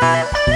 Bye.